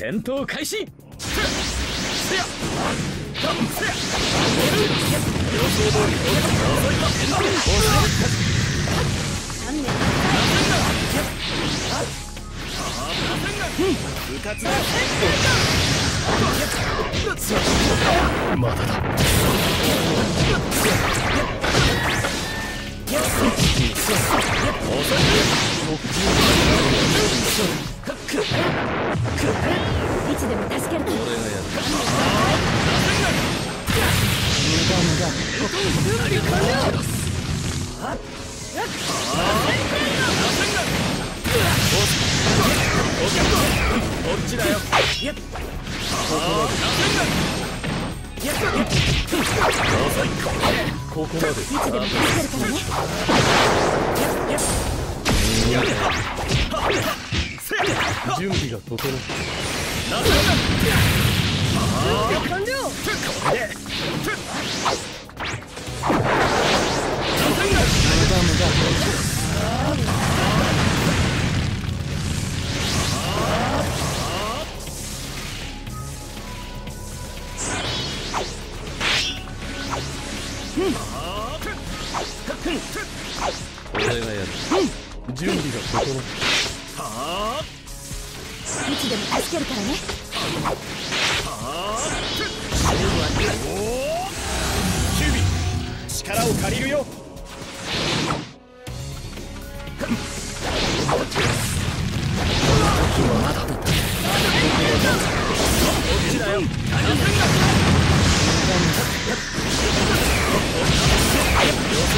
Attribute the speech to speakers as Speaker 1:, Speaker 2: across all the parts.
Speaker 1: 戦闘開始。せやせや予想通り
Speaker 2: 観念
Speaker 1: 部活だ。だだ
Speaker 2: い
Speaker 1: こここまで。
Speaker 2: いつで。も助けるからね
Speaker 1: 準備が整った俺がやる準備が整った
Speaker 2: いつでも助けるからね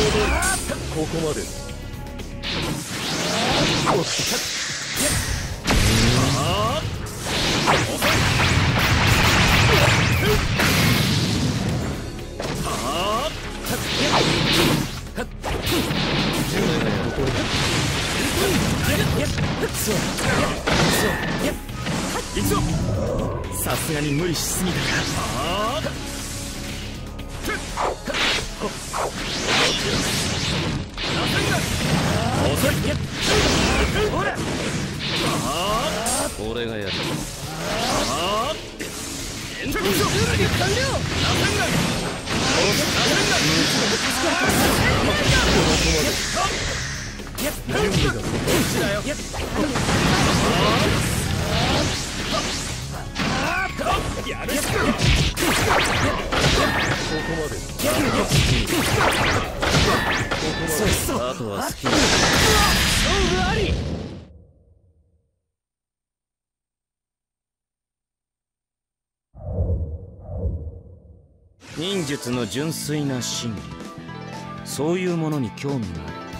Speaker 1: ここまで。行くぞさすがに無理しすぎたか俺がやる準備完了準備がこっちだよやるここまで。あとは好き。な勝負あり忍術の純粋な真理。そういうものに興味がある。